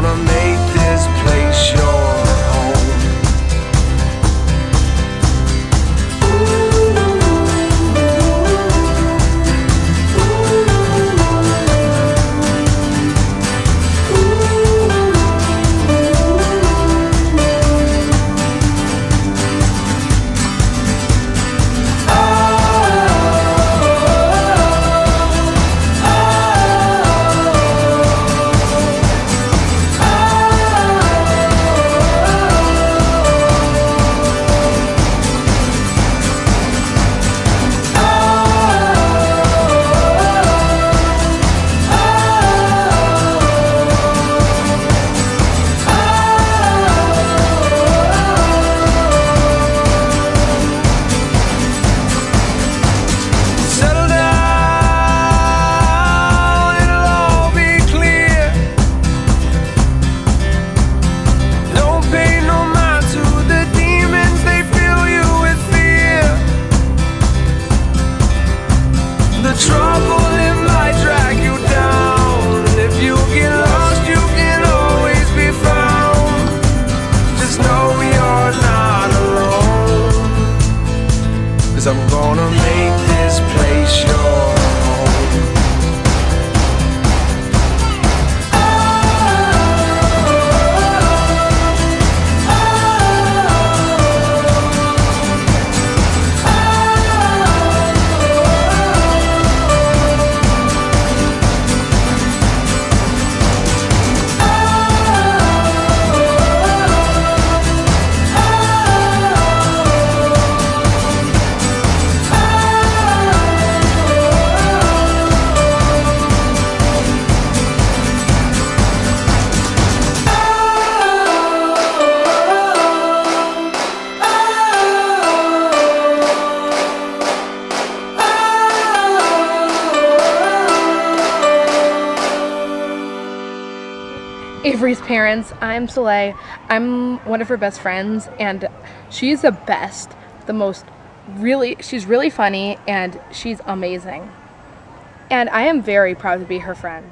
Gonna make Avery's parents. I'm Soleil. I'm one of her best friends, and she's the best, the most really, she's really funny, and she's amazing. And I am very proud to be her friend.